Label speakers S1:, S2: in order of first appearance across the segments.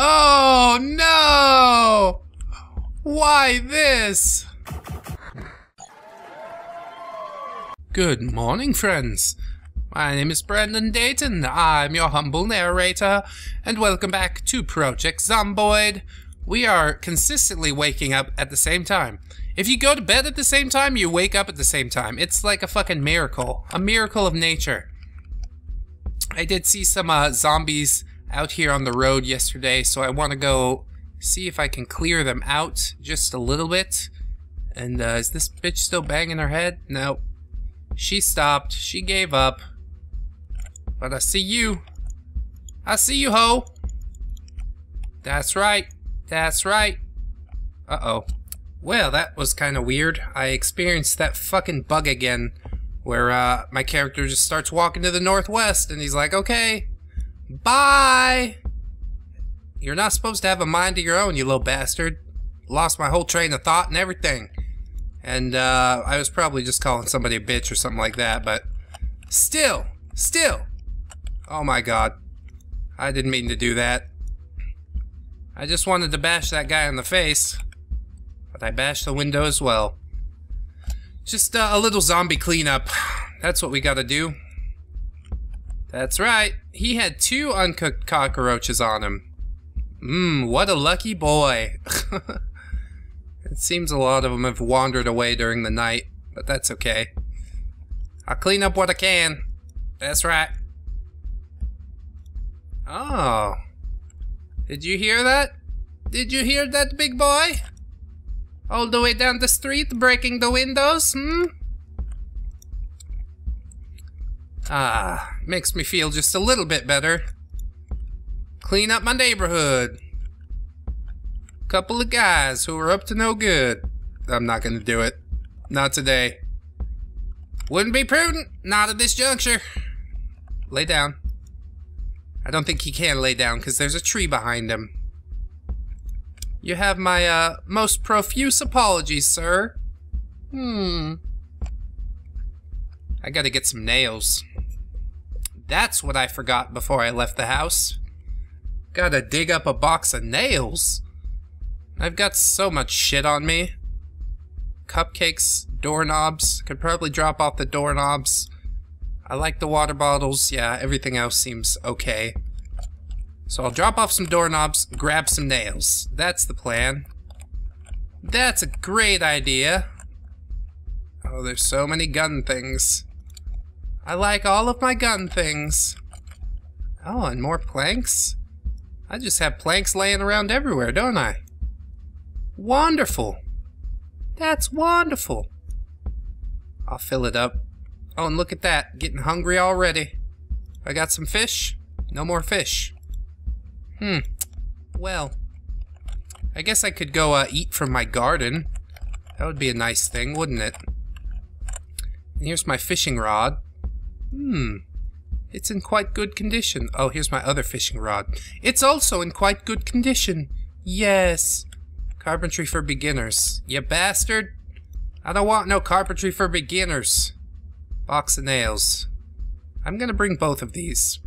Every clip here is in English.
S1: Oh no! Why this? Good morning, friends. My name is Brandon Dayton. I'm your humble narrator, and welcome back to Project Zomboid. We are consistently waking up at the same time. If you go to bed at the same time, you wake up at the same time. It's like a fucking miracle. A miracle of nature. I did see some uh, zombies out here on the road yesterday, so I want to go see if I can clear them out just a little bit. And uh, is this bitch still banging her head? No. She stopped. She gave up. But I see you. I see you, ho. That's right. That's right. Uh-oh. Well, that was kind of weird. I experienced that fucking bug again, where uh, my character just starts walking to the northwest, and he's like, okay, bye! You're not supposed to have a mind of your own, you little bastard. Lost my whole train of thought and everything. And uh, I was probably just calling somebody a bitch or something like that, but still, still. Oh my god. I didn't mean to do that. I just wanted to bash that guy in the face. But I bashed the window as well. Just uh, a little zombie cleanup. That's what we gotta do. That's right. He had two uncooked cockroaches on him. Mmm, what a lucky boy. it seems a lot of them have wandered away during the night, but that's okay. I'll clean up what I can. That's right. Oh. Did you hear that? Did you hear that, big boy? All the way down the street, breaking the windows, hmm? Ah, makes me feel just a little bit better. Clean up my neighborhood. Couple of guys who are up to no good. I'm not gonna do it. Not today. Wouldn't be prudent, not at this juncture. Lay down. I don't think he can lay down because there's a tree behind him. You have my, uh, most profuse apologies, sir. Hmm. I gotta get some nails. That's what I forgot before I left the house. Gotta dig up a box of nails. I've got so much shit on me. Cupcakes, doorknobs. Could probably drop off the doorknobs. I like the water bottles. Yeah, everything else seems okay. So I'll drop off some doorknobs, grab some nails. That's the plan. That's a great idea. Oh, there's so many gun things. I like all of my gun things. Oh, and more planks? I just have planks laying around everywhere, don't I? Wonderful. That's wonderful. I'll fill it up. Oh, and look at that. Getting hungry already. I got some fish? No more fish. Hmm. Well, I guess I could go uh, eat from my garden. That would be a nice thing, wouldn't it? And here's my fishing rod. Hmm. It's in quite good condition. Oh, here's my other fishing rod. It's also in quite good condition. Yes. Carpentry for beginners. You bastard. I don't want no carpentry for beginners. Box of nails. I'm gonna bring both of these.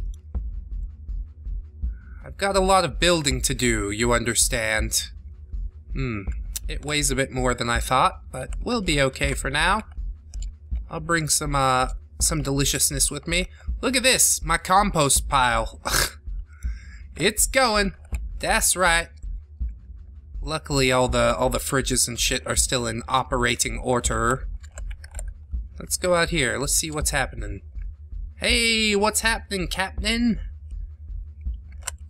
S1: I've got a lot of building to do, you understand. Hmm, it weighs a bit more than I thought, but we'll be okay for now. I'll bring some, uh, some deliciousness with me. Look at this, my compost pile. it's going. That's right. Luckily, all the all the fridges and shit are still in operating order. Let's go out here. Let's see what's happening. Hey, what's happening, Captain?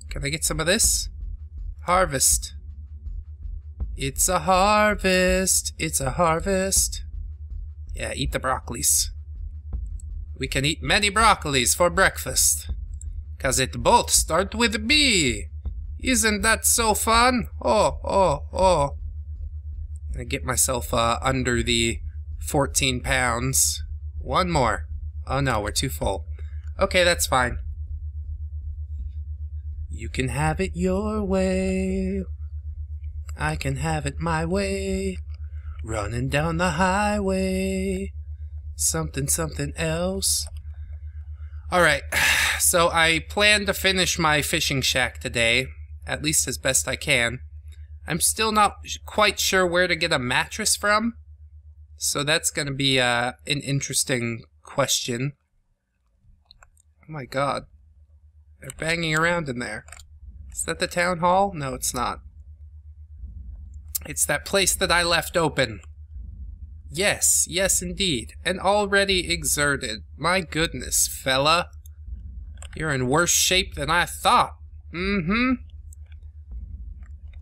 S1: Can I get some of this? Harvest. It's a harvest. It's a harvest. Yeah, eat the broccolis. We can eat many broccolis for breakfast. Cause it both start with B. Isn't that so fun? Oh, oh, oh. I get myself uh, under the 14 pounds. One more. Oh no, we're too full. Okay, that's fine. You can have it your way. I can have it my way. Running down the highway. Something, something else. Alright, so I plan to finish my fishing shack today. at least as best I can. I'm still not quite sure where to get a mattress from, so that's going to be uh, an interesting question. Oh my god. They're banging around in there. Is that the town hall? No, it's not. It's that place that I left open. Yes, yes indeed. And already exerted. My goodness, fella. You're in worse shape than I thought. Mm-hmm.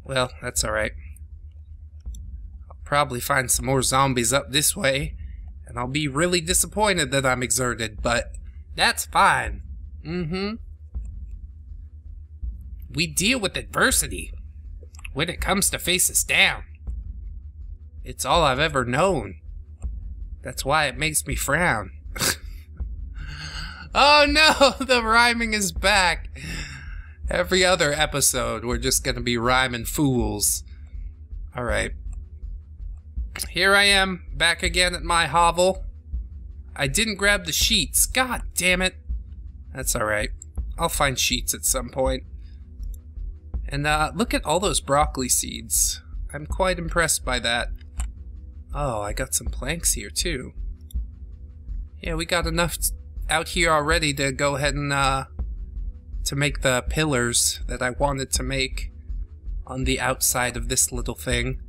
S1: Well, that's alright. I'll probably find some more zombies up this way, and I'll be really disappointed that I'm exerted, but that's fine. Mm-hmm. We deal with adversity when it comes to face us down. It's all I've ever known. That's why it makes me frown. oh no, the rhyming is back. Every other episode, we're just gonna be rhyming fools. Alright. Here I am, back again at my hovel. I didn't grab the sheets. God damn it. That's alright. I'll find sheets at some point. And uh, look at all those broccoli seeds. I'm quite impressed by that. Oh, I got some planks here too. Yeah, we got enough out here already to go ahead and uh, to make the pillars that I wanted to make on the outside of this little thing.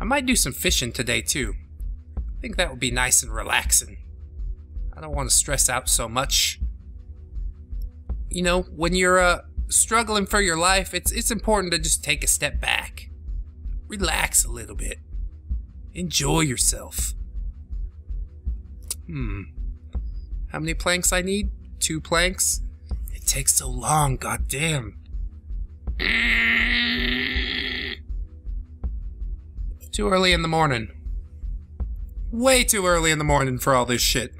S1: I might do some fishing today too. I think that would be nice and relaxing. I don't want to stress out so much. You know, when you're uh, struggling for your life, it's it's important to just take a step back. Relax a little bit. Enjoy yourself. Hmm. How many planks I need? Two planks? It takes so long, goddamn. Too early in the morning. Way too early in the morning for all this shit.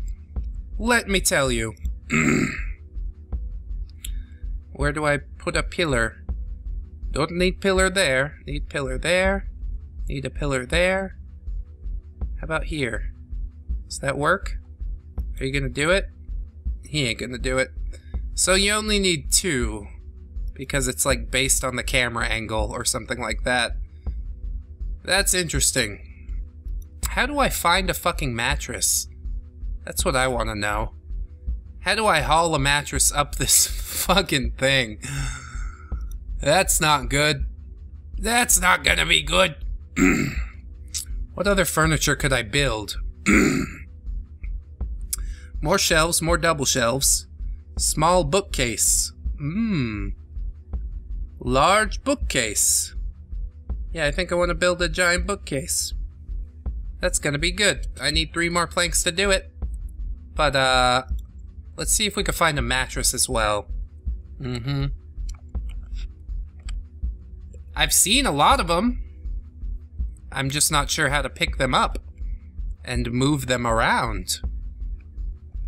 S1: Let me tell you. Where do I put a pillar? Don't need pillar there. Need pillar there. Need a pillar there. How about here? Does that work? Are you gonna do it? He ain't gonna do it. So you only need two. Because it's like based on the camera angle or something like that. That's interesting. How do I find a fucking mattress? That's what I want to know. How do I haul a mattress up this fucking thing? That's not good. That's not gonna be good. what other furniture could I build? more shelves, more double shelves. Small bookcase. Mmm. Large bookcase. Yeah, I think I want to build a giant bookcase. That's gonna be good. I need three more planks to do it. But, uh, let's see if we can find a mattress as well. Mm-hmm. I've seen a lot of them. I'm just not sure how to pick them up and move them around.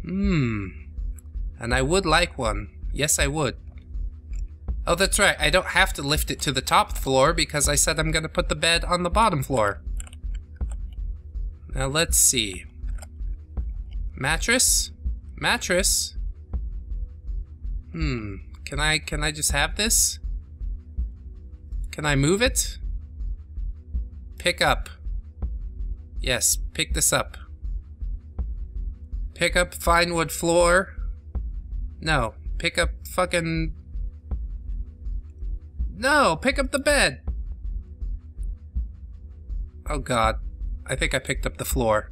S1: Hmm. And I would like one. Yes, I would. Oh, that's right. I don't have to lift it to the top floor because I said I'm going to put the bed on the bottom floor. Now, let's see. Mattress? Mattress? Hmm. Can I, can I just have this? Can I move it? Pick up. Yes, pick this up. Pick up fine wood floor. No, pick up fucking no, pick up the bed. Oh god. I think I picked up the floor.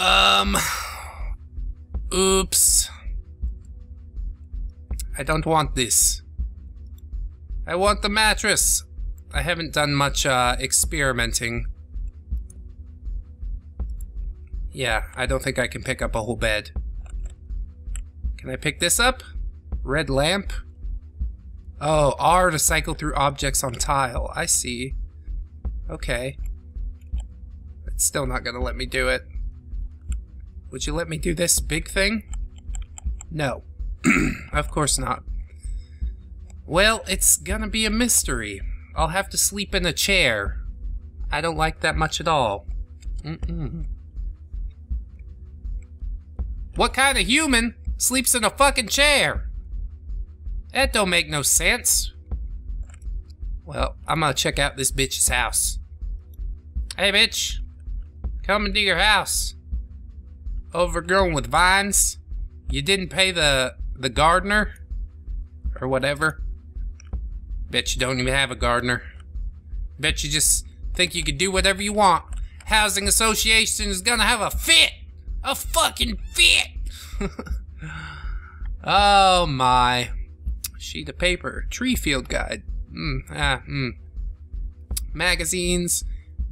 S1: Um. Oops. I don't want this. I want the mattress. I haven't done much uh, experimenting. Yeah, I don't think I can pick up a whole bed. Can I pick this up? Red lamp? Oh, R to cycle through objects on tile. I see. Okay. It's still not gonna let me do it. Would you let me do this big thing? No. of course not. Well, it's gonna be a mystery. I'll have to sleep in a chair. I don't like that much at all. Mm -mm. What kind of human sleeps in a fucking chair? That don't make no sense. Well, I'm gonna check out this bitch's house. Hey, bitch. Come into your house. Overgrown with vines. You didn't pay the the gardener? Or whatever. Bet you don't even have a gardener. Bet you just think you could do whatever you want. Housing association is gonna have a fit! A fucking fit! oh my. Sheet of paper. Tree field guide. Mm, ah, mm. Magazines.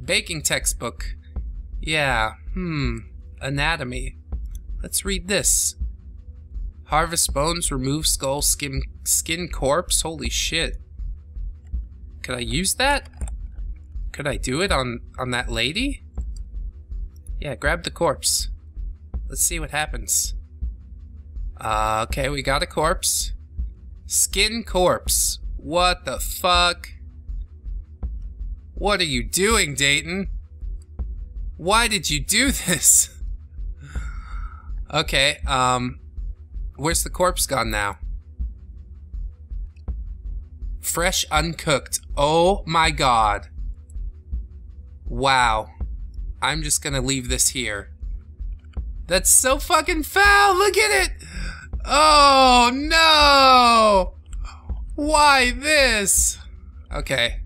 S1: Baking textbook. Yeah, hmm. Anatomy. Let's read this. Harvest bones, remove skull, skin, skin corpse. Holy shit. Could I use that? Could I do it on, on that lady? Yeah, grab the corpse. Let's see what happens. Uh, okay, we got a corpse. Skin corpse. What the fuck? What are you doing, Dayton? Why did you do this? okay, um, where's the corpse gone now? Fresh uncooked. Oh my god. Wow. I'm just gonna leave this here. That's so fucking foul! Look at it! Oh no! Why this? Okay.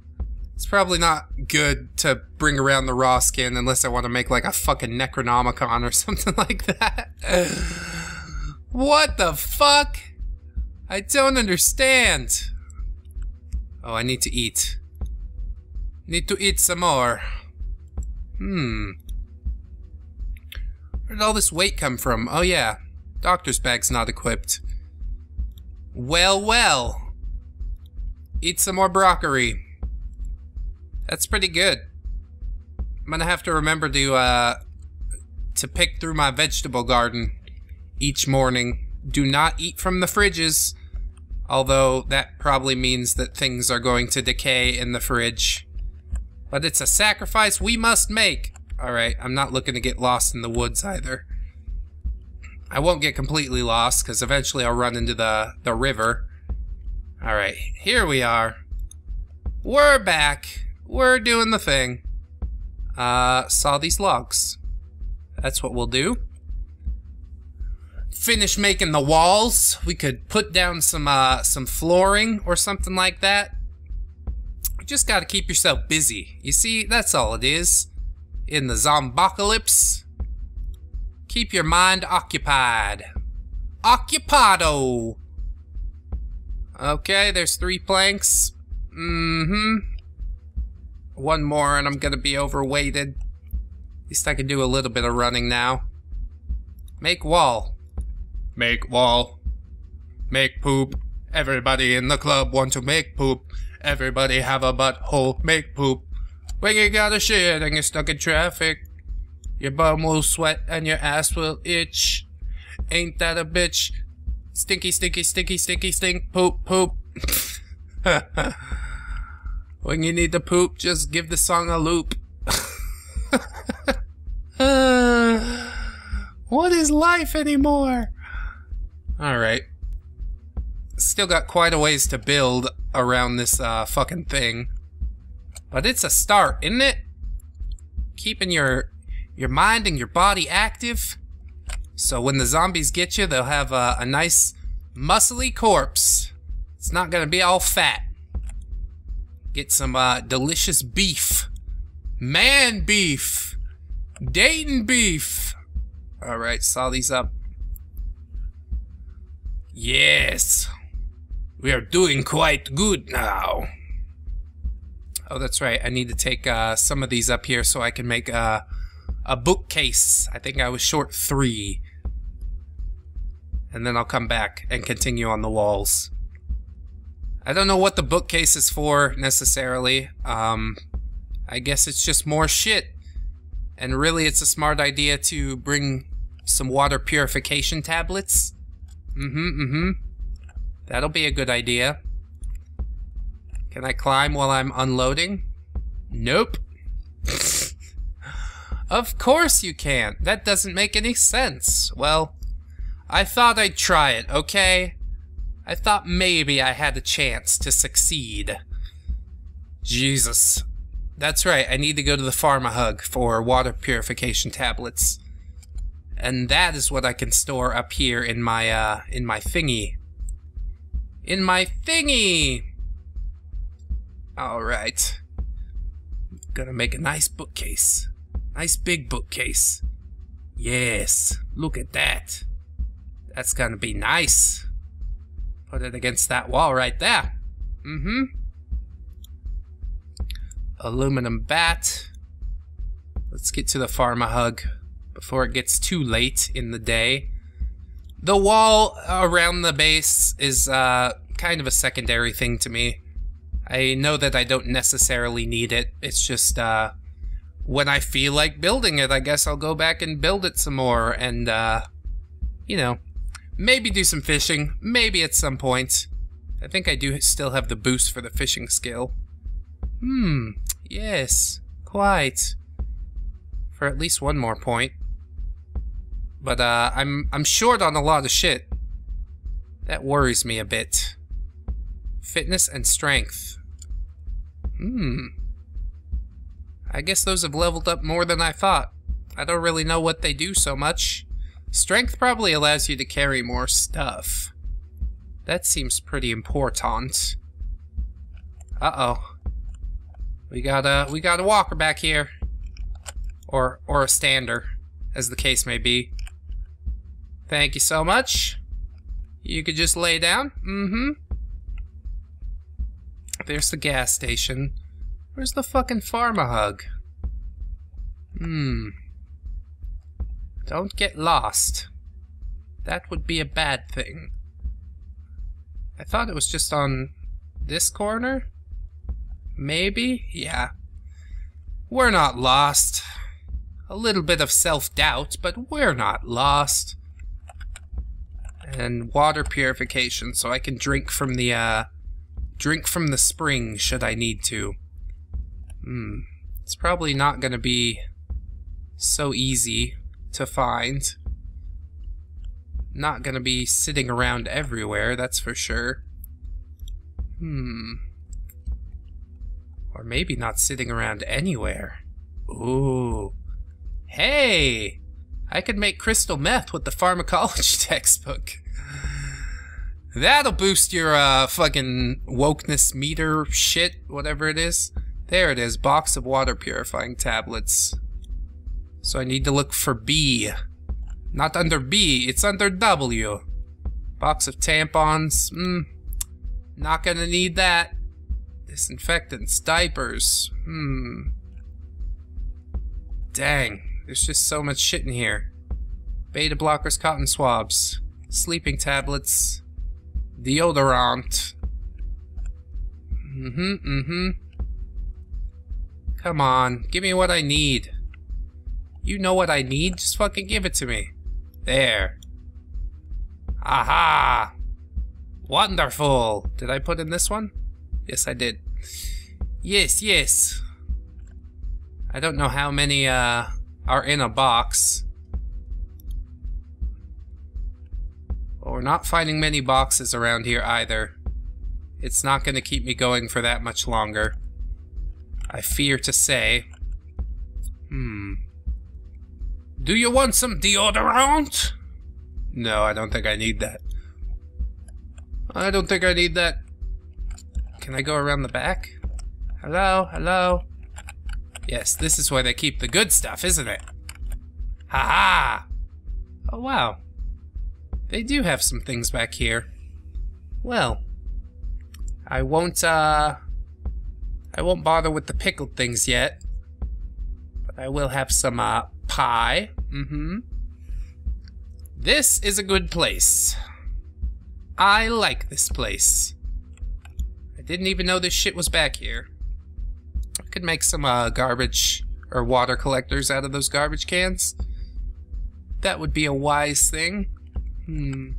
S1: It's probably not good to bring around the raw skin unless I want to make like a fucking Necronomicon or something like that. what the fuck? I don't understand. Oh, I need to eat. Need to eat some more. Hmm. Where did all this weight come from? Oh yeah, doctor's bag's not equipped. Well, well. Eat some more broccoli. That's pretty good. I'm gonna have to remember to, uh, to pick through my vegetable garden each morning. Do not eat from the fridges, although that probably means that things are going to decay in the fridge. But it's a sacrifice we must make. Alright, I'm not looking to get lost in the woods either. I won't get completely lost, because eventually I'll run into the, the river. Alright, here we are. We're back. We're doing the thing. Uh, saw these logs. That's what we'll do. Finish making the walls. We could put down some, uh, some flooring or something like that. You just gotta keep yourself busy. You see, that's all it is. In the zombocalypse. Keep your mind occupied. Occupado! Okay, there's three planks. Mm-hmm. One more and I'm gonna be overweighted. At least I can do a little bit of running now. Make wall. Make wall. Make poop. Everybody in the club want to make poop. Everybody have a butthole. Make poop. When you got a shit and you're stuck in traffic, your bum will sweat and your ass will itch. Ain't that a bitch? Stinky, stinky, stinky, stinky, stink, poop, poop. When you need to poop, just give the song a loop. what is life anymore? Alright. Still got quite a ways to build around this uh, fucking thing. But it's a start, isn't it? Keeping your your mind and your body active. So when the zombies get you, they'll have a, a nice muscly corpse. It's not gonna be all fat. Get some uh, delicious beef. Man beef. Dayton beef. Alright, saw these up. Yes. We are doing quite good now. Oh, that's right. I need to take uh, some of these up here so I can make uh, a bookcase. I think I was short three. And then I'll come back and continue on the walls. I don't know what the bookcase is for necessarily. Um, I guess it's just more shit. And really, it's a smart idea to bring some water purification tablets. Mm-hmm, mm-hmm. That'll be a good idea. Can I climb while I'm unloading? Nope. of course you can't. That doesn't make any sense. Well, I thought I'd try it, okay? I thought maybe I had a chance to succeed. Jesus. That's right, I need to go to the Pharma-Hug for water purification tablets. And that is what I can store up here in my, uh, in my thingy. In my thingy! Alright. Gonna make a nice bookcase. Nice big bookcase. Yes, look at that. That's gonna be nice. Put it against that wall right there. Mm-hmm. Aluminum bat. Let's get to the Pharma-Hug before it gets too late in the day. The wall around the base is uh, kind of a secondary thing to me. I know that I don't necessarily need it. It's just uh, when I feel like building it, I guess I'll go back and build it some more and, uh, you know, maybe do some fishing. Maybe at some point. I think I do still have the boost for the fishing skill. Hmm, yes, quite. For at least one more point. But, uh, I'm, I'm short on a lot of shit. That worries me a bit. Fitness and strength. Hmm. I guess those have leveled up more than I thought. I don't really know what they do so much. Strength probably allows you to carry more stuff. That seems pretty important. Uh-oh. We got a we got a walker back here. Or or a stander, as the case may be. Thank you so much. You could just lay down. Mm-hmm. There's the gas station. Where's the fucking Pharma-Hug? Hmm. Don't get lost. That would be a bad thing. I thought it was just on this corner? Maybe? Yeah. We're not lost. A little bit of self-doubt, but we're not lost. And water purification, so I can drink from the, uh, drink from the spring should I need to. Hmm. It's probably not gonna be so easy to find. Not gonna be sitting around everywhere, that's for sure. Hmm. Or maybe not sitting around anywhere. Ooh. Hey! I could make crystal meth with the pharmacology textbook. That'll boost your uh, fucking wokeness meter shit, whatever it is. There it is, box of water purifying tablets. So I need to look for B. Not under B, it's under W. Box of tampons, hmm. Not gonna need that. Disinfectants, diapers, hmm. Dang, there's just so much shit in here. Beta blockers, cotton swabs, sleeping tablets, deodorant. Mm-hmm, mm-hmm. Come on, give me what I need. You know what I need, just fucking give it to me. There. Aha! Wonderful! Did I put in this one? Yes, I did. Yes, yes. I don't know how many uh, are in a box. Well, we're not finding many boxes around here either. It's not going to keep me going for that much longer. I fear to say. Hmm. Do you want some deodorant? No, I don't think I need that. I don't think I need that. Can I go around the back? Hello? Hello? Yes, this is where they keep the good stuff, isn't it? Ha ha! Oh, wow. They do have some things back here. Well, I won't, uh... I won't bother with the pickled things yet. But I will have some, uh, pie. Mm-hmm. This is a good place. I like this place. I didn't even know this shit was back here. Could make some, uh, garbage or water collectors out of those garbage cans. That would be a wise thing. Hmm.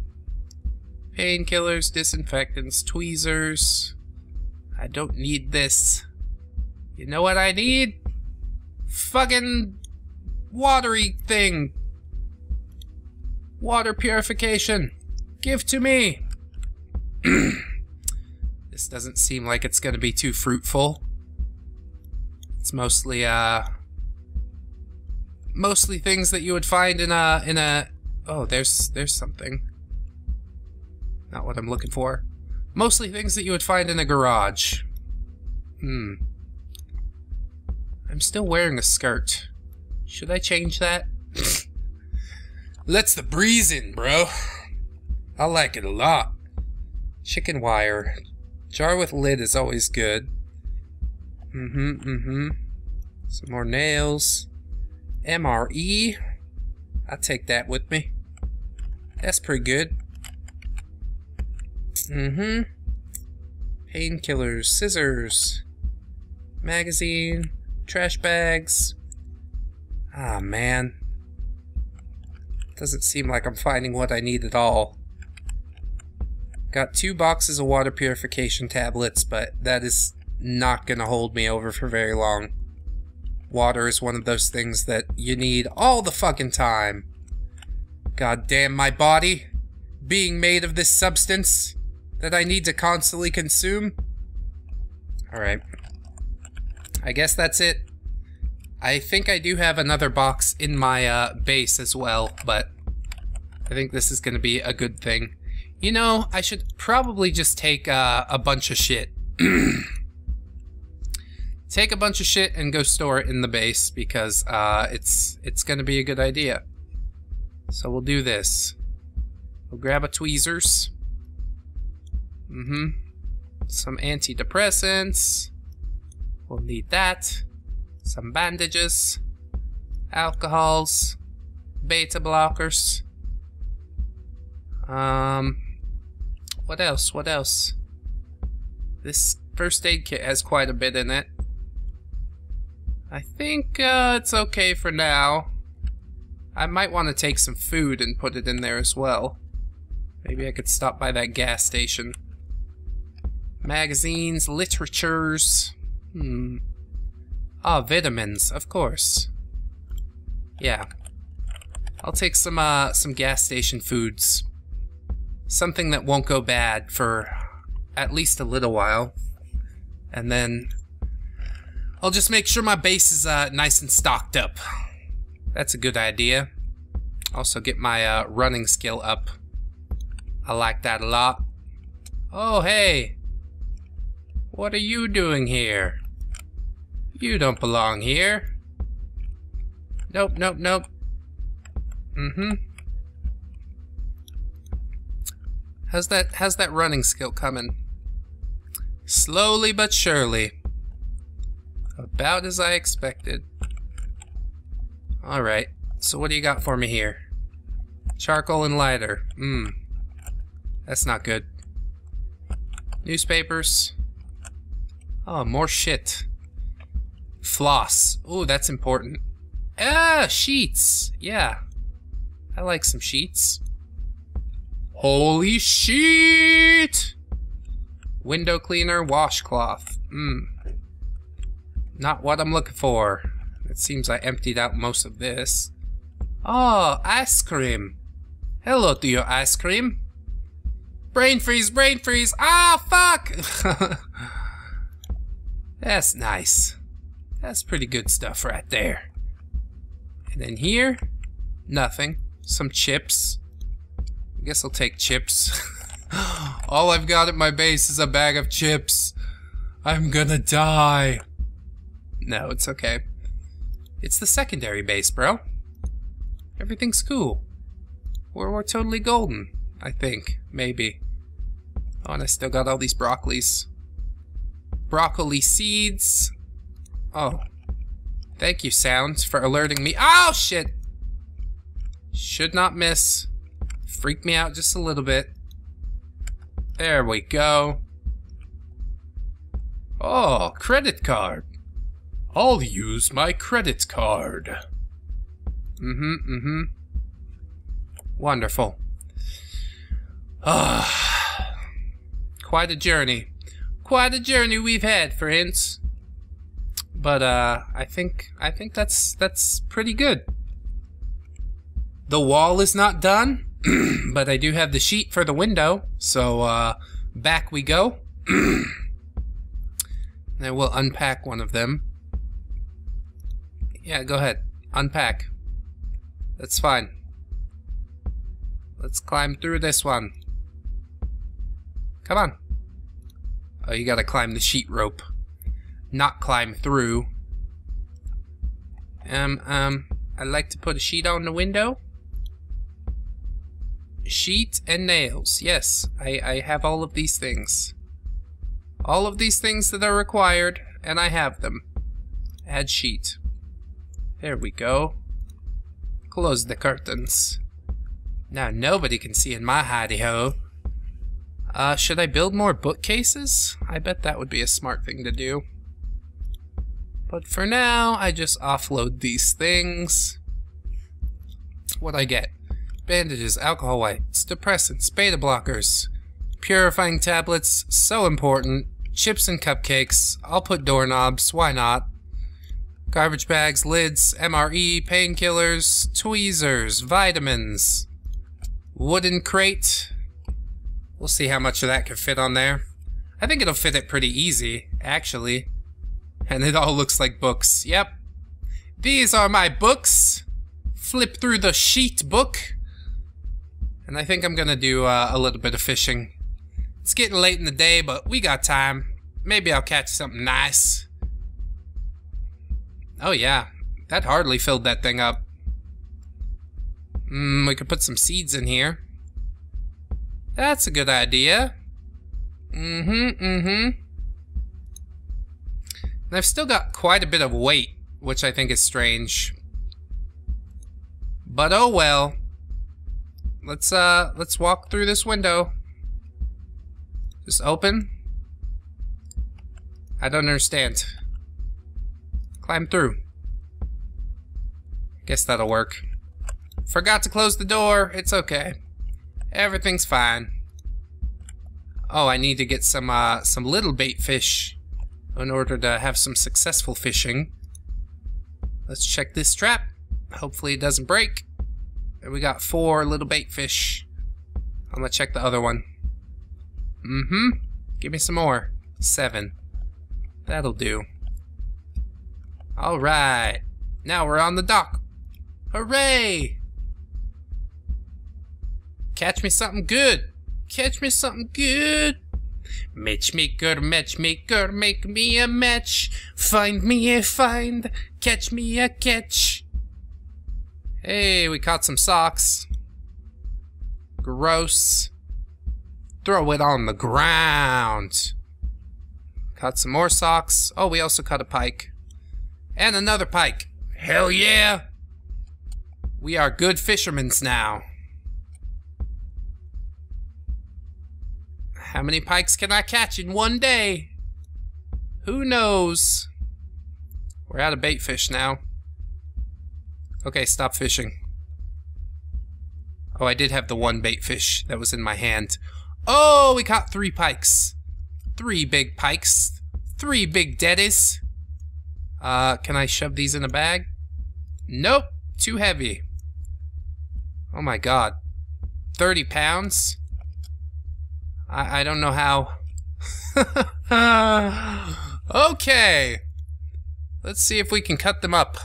S1: Painkillers, disinfectants, tweezers. I don't need this. You know what I need? Fucking watery thing. Water purification. Give to me. this doesn't seem like it's going to be too fruitful. Mostly uh mostly things that you would find in a in a oh there's there's something. Not what I'm looking for. Mostly things that you would find in a garage. Hmm. I'm still wearing a skirt. Should I change that? Let's the breeze in, bro. I like it a lot. Chicken wire. Jar with lid is always good. Mm-hmm, mm-hmm. Some more nails. MRE. I'll take that with me. That's pretty good. Mm-hmm. Painkillers, scissors, magazine, trash bags. Ah, man. Doesn't seem like I'm finding what I need at all. Got two boxes of water purification tablets, but that is not gonna hold me over for very long. Water is one of those things that you need all the fucking time. God damn my body being made of this substance that I need to constantly consume. Alright. I guess that's it. I think I do have another box in my uh, base as well, but I think this is going to be a good thing. You know, I should probably just take uh, a bunch of shit. take a bunch of shit and go store it in the base because uh, it's it's to be a good idea. So we'll do this. We'll grab a tweezers. Mm-hmm. Some antidepressants. We'll need that. Some bandages. Alcohols. Beta blockers. Um, what else? What else? This first aid kit has quite a bit in it. I think uh, it's okay for now. I might want to take some food and put it in there as well. Maybe I could stop by that gas station. Magazines, literatures. Hmm. Ah, vitamins, of course. Yeah. I'll take some uh some gas station foods something that won't go bad for at least a little while. And then I'll just make sure my base is uh, nice and stocked up. That's a good idea. Also get my uh, running skill up. I like that a lot. Oh, hey. What are you doing here? You don't belong here. Nope, nope, nope. Mm-hmm. How's that how's that running skill coming? Slowly but surely. About as I expected. Alright, so what do you got for me here? Charcoal and lighter. Mmm. That's not good. Newspapers. Oh, more shit. Floss. Ooh, that's important. Ah, sheets. Yeah. I like some sheets. Holy shit! Window cleaner, washcloth. Hmm. Not what I'm looking for. It seems I emptied out most of this. Oh, ice cream. Hello to your ice cream. Brain freeze, brain freeze. Ah, fuck! That's nice. That's pretty good stuff right there. And then here, nothing. Some chips. I guess I'll take chips. All I've got at my base is a bag of chips. I'm gonna die. No, it's okay. It's the secondary base, bro. Everything's cool. We're, we're totally golden, I think. Maybe. Oh, and I still got all these broccolis. Broccoli seeds. Oh. Thank you, Sounds, for alerting me. Oh, shit! Should not miss freaked me out just a little bit. There we go. Oh, credit card. I'll use my credit card. Mm-hmm, mm-hmm. Wonderful. Ah, quite a journey. Quite a journey we've had, friends. But uh, I think I think that's that's pretty good. The wall is not done. but I do have the sheet for the window, so uh, back we go. and we'll unpack one of them. Yeah, go ahead. Unpack. That's fine. Let's climb through this one. Come on. Oh, you gotta climb the sheet rope. Not climb through. Um, um, I'd like to put a sheet on the window. Sheet and nails. Yes, I, I have all of these things. All of these things that are required, and I have them. Add sheet. There we go. Close the curtains. Now nobody can see in my hidey-ho. Uh, should I build more bookcases? I bet that would be a smart thing to do. But for now, I just offload these things. What I get? Bandages, alcohol wipes, depressants, beta blockers, purifying tablets, so important, chips and cupcakes, I'll put doorknobs, why not? Garbage bags, lids, MRE, painkillers, tweezers, vitamins, wooden crate. We'll see how much of that can fit on there. I think it'll fit it pretty easy, actually. And it all looks like books. Yep. These are my books. Flip through the sheet book. And I think I'm gonna do uh, a little bit of fishing. It's getting late in the day, but we got time. Maybe I'll catch something nice. Oh yeah, that hardly filled that thing up. Hmm, we could put some seeds in here. That's a good idea. Mm-hmm, mm-hmm. And I've still got quite a bit of weight, which I think is strange. But oh well. Let's uh let's walk through this window. Just open. I don't understand. Climb through. Guess that'll work. Forgot to close the door. It's okay. Everything's fine. Oh, I need to get some uh, some little bait fish in order to have some successful fishing. Let's check this trap. Hopefully it doesn't break. And we got four little bait fish. I'm gonna check the other one. Mm-hmm. Give me some more. Seven. That'll do. Alright. Now we're on the dock. Hooray! Catch me something good. Catch me something good. Matchmaker, matchmaker, make me a match. Find me a find. Catch me a catch. Hey, we caught some socks. Gross. Throw it on the ground. Caught some more socks. Oh, we also caught a pike. And another pike. Hell yeah! We are good fishermen now. How many pikes can I catch in one day? Who knows? We're out of bait fish now. Okay, stop fishing. Oh, I did have the one bait fish that was in my hand. Oh, we caught three pikes. Three big pikes. Three big deadies. Uh, can I shove these in a bag? Nope, too heavy. Oh my god. 30 pounds? I, I don't know how. okay. Let's see if we can cut them up.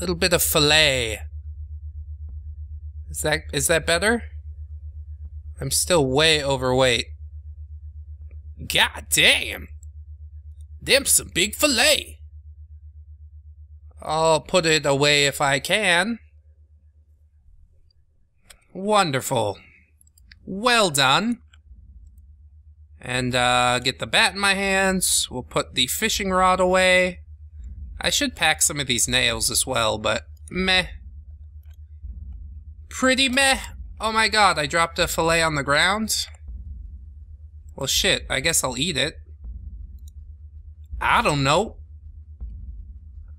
S1: Little bit of fillet. Is that is that better? I'm still way overweight. God damn. Them's some big fillet. I'll put it away if I can. Wonderful. Well done. And uh, get the bat in my hands. We'll put the fishing rod away. I should pack some of these nails as well, but meh. Pretty meh. Oh my god, I dropped a fillet on the ground. Well shit, I guess I'll eat it. I don't know.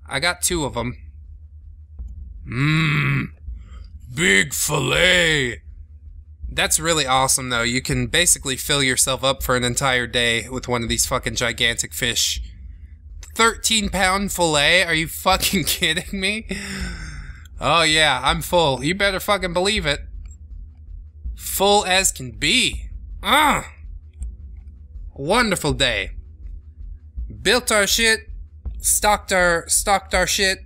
S1: I got two of them. Mmm. Big filet. That's really awesome, though. You can basically fill yourself up for an entire day with one of these fucking gigantic fish. 13 pound filet? Are you fucking kidding me? Oh, yeah, I'm full. You better fucking believe it. Full as can be. Ah! Wonderful day. Built our shit. stocked our stocked our shit,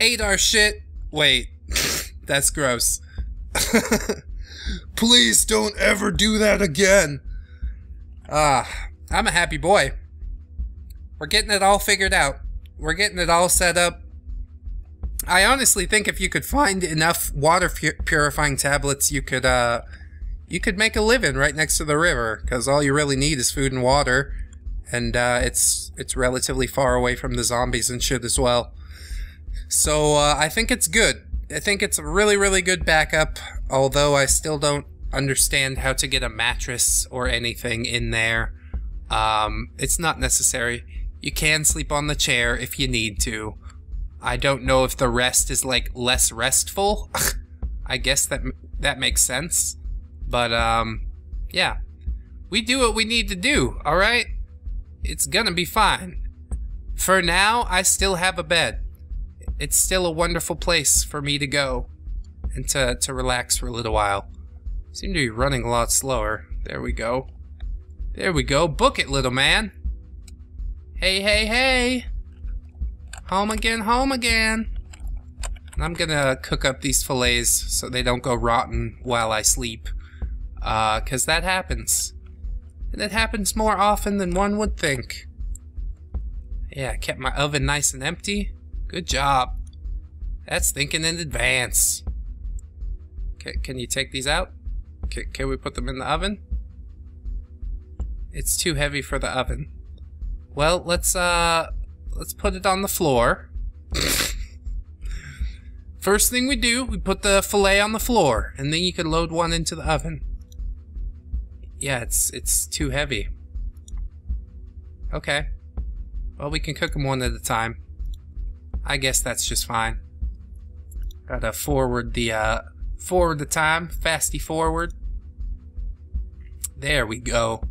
S1: ate our shit. Wait, that's gross. Please don't ever do that again. Ah, I'm a happy boy. We're getting it all figured out. We're getting it all set up. I honestly think if you could find enough water purifying tablets, you could uh, you could make a living right next to the river. Because all you really need is food and water, and uh, it's it's relatively far away from the zombies and shit as well. So uh, I think it's good. I think it's a really really good backup. Although I still don't understand how to get a mattress or anything in there. Um, it's not necessary. You can sleep on the chair if you need to. I don't know if the rest is like less restful. I guess that that makes sense. But um yeah. We do what we need to do, all right? It's to be fine. For now, I still have a bed. It's still a wonderful place for me to go and to to relax for a little while. Seem to be running a lot slower. There we go. There we go. Book it, little man. Hey, hey, hey. Home again, home again. And I'm gonna cook up these fillets so they don't go rotten while I sleep. Uh, cause that happens. And it happens more often than one would think. Yeah, kept my oven nice and empty. Good job. That's thinking in advance. Okay, can you take these out? Can, can we put them in the oven? It's too heavy for the oven. Well, let's, uh, let's put it on the floor. First thing we do, we put the fillet on the floor, and then you can load one into the oven. Yeah, it's it's too heavy. Okay. Well, we can cook them one at a time. I guess that's just fine. Gotta forward the, uh, forward the time, fasty forward. There we go.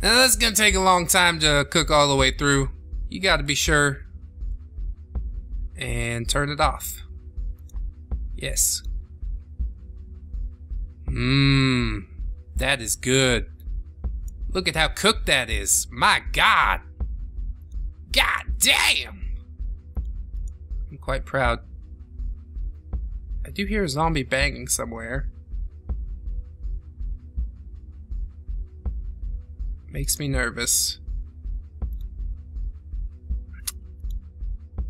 S1: Now that's gonna take a long time to cook all the way through you got to be sure and turn it off. Yes. Mmm, that is good. Look at how cooked that is. My God. God damn. I'm quite proud. I do hear a zombie banging somewhere. Makes me nervous.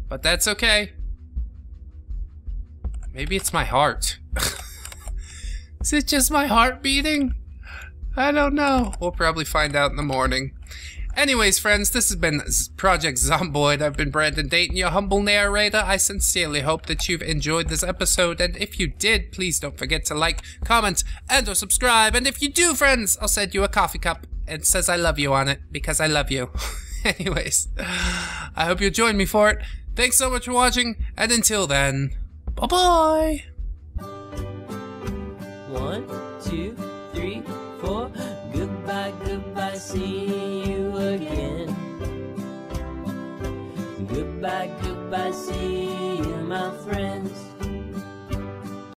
S1: But that's okay. Maybe it's my heart. Is it just my heart beating? I don't know. We'll probably find out in the morning. Anyways, friends, this has been Project Zomboid. I've been Brandon Dayton, your humble narrator. I sincerely hope that you've enjoyed this episode, and if you did, please don't forget to like, comment, and or subscribe. And if you do, friends, I'll send you a coffee cup. It says I love you on it, because I love you. Anyways, I hope you'll join me for it. Thanks so much for watching, and until then, bye-bye!
S2: One, two, see you again. Goodbye, goodbye, see you, my friends.